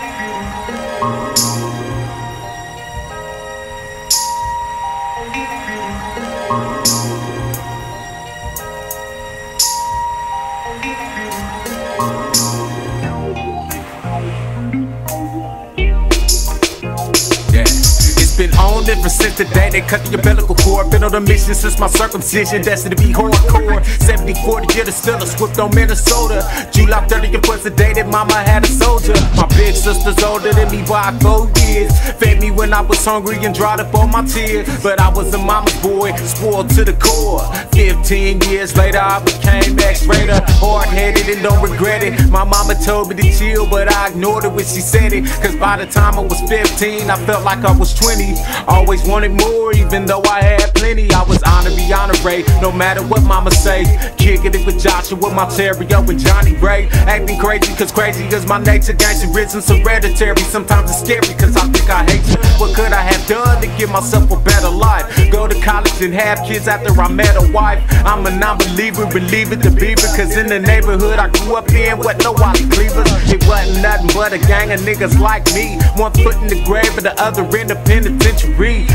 been on ever since the day they cut the umbilical cord. Been on a mission since my circumcision, destined to be hardcore. 74 the year the still swift on Minnesota. July 30th was the day that mama had a soldier. My big sister's older than me by four years. Fed me when I was hungry and dried up all my tears. But I was a mama's boy, spoiled to the core. 15 years later, I became X-Raided, hard-headed and don't regret it. My mama told me to chill, but I ignored it when she said it. Cause by the time I was 15, I felt like I was 20. Always wanted more, even though I had plenty. I was honored be honorary, no matter what mama say. Kicking it with Joshua, Monterio, and Johnny Ray. Acting crazy, cause crazy is my nature. Gangsta risen, hereditary. Sometimes it's scary, cause I think I hate you. What could I have done to give myself a? And have kids after I met a wife. I'm a non believer, believe it to be because in the neighborhood I grew up in, what no Wally Cleavers. It wasn't nothing but a gang of niggas like me. One foot in the grave, and the other in the penitentiary.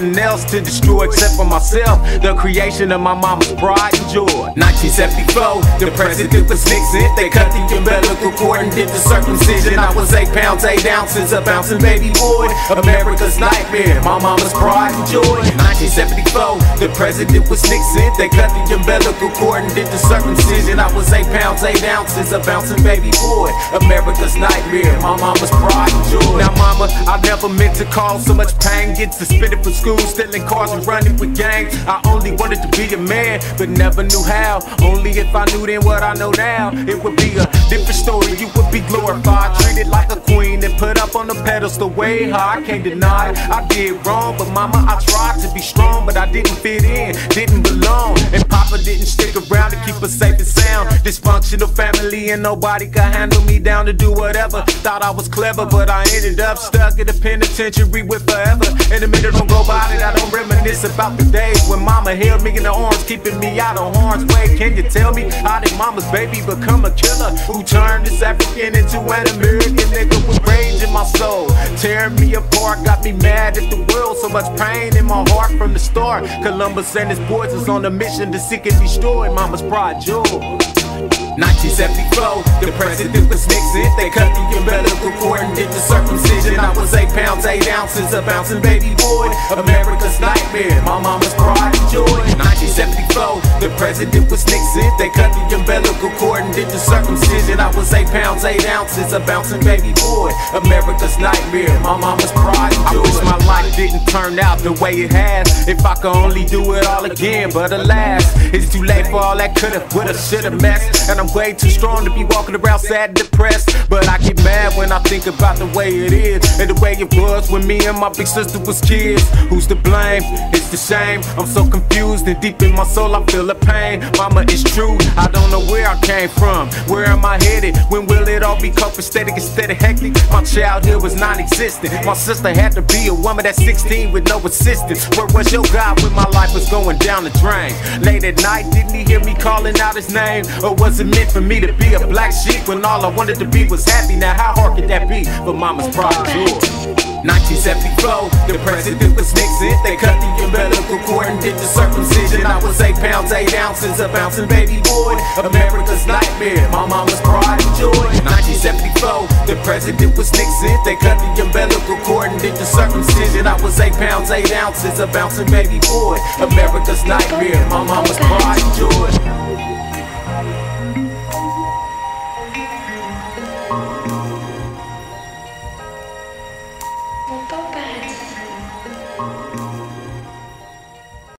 Nothing else to destroy except for myself. The creation of my mama's pride and joy. 1974, the president was Nixon. They cut the umbilical cord and did the circumcision. I was 8 pounds, 8 ounces, a bouncing baby boy. America's nightmare, my mama's pride and joy. 1974, the president was Nixon. They cut the umbilical cord and did the circumcision. I was 8 pounds, 8 ounces, a bouncing baby boy. America's nightmare, my mama's pride and joy. Now, mama, I never meant to cause so much pain. Get suspended from school, stealing cars and running with gangs. I only wanted to be a man, but never knew how. Only if I knew then what I know now, it would be a different story. You would be glorified, treated like a queen, and put up on the pedestal way high. I can't deny it. I did wrong, but mama, I tried to be strong, but I didn't fit in, didn't belong. And Papa didn't stick around Dysfunctional family, and nobody could handle me down to do whatever. Thought I was clever, but I ended up stuck in the penitentiary with forever. And a minute don't go by that I don't reminisce about the days when mama held me in the arms, keeping me out of harm's way. Can you tell me how did mama's baby become a killer who turned this African into an American nigga with rage in my soul? Tearing me apart, got me mad at the world. So much pain in my heart from the start. Columbus and his boys was on a mission to seek and destroy mama's pride jewel. 1974, the president was Nixon. They cut the umbilical cord and did the circumcision. I was 8 pounds, 8 ounces, a bouncing baby boy. America's nightmare, my mama's pride and joy. 1974, the president was Nixon. They cut the umbilical cord and did the circumcision. I was 8 pounds, 8 ounces, a bouncing baby boy. America's nightmare, my mama's pride and joy. I wish my life didn't turn out the way it has. If I could only do it all again, but alas, it's too late for all that could've, would've, should've messed. And I'm way too strong to be walking around sad and depressed. But I get mad when I think about the way it is and the way it was when me and my big sister was kids. Who's to blame? It's the shame. I'm so confused and deep in my soul I feel the pain. Mama, it's true. I don't know where I came from. Where am I headed? When will it all be copacetic instead of hectic? My childhood was non-existent. My sister had to be a woman at 16 with no assistance. Where was your God when my life was going down the drain? Late at night, didn't he hear me calling out his name? Or was it meant for me to be a black sheep when all I wanted to be was happy? Now how hard could that be for mama's joy? 1974, the president was Nixon. They cut the umbilical cord and did the circumcision. I was 8 pounds, 8 ounces, a bouncing baby boy. America's nightmare, my mama's pride and joy. 1974, the president was Nixon. They cut the umbilical cord and did the circumcision. I was 8 pounds, 8 ounces, a bouncing baby boy. America's nightmare, my mama's pride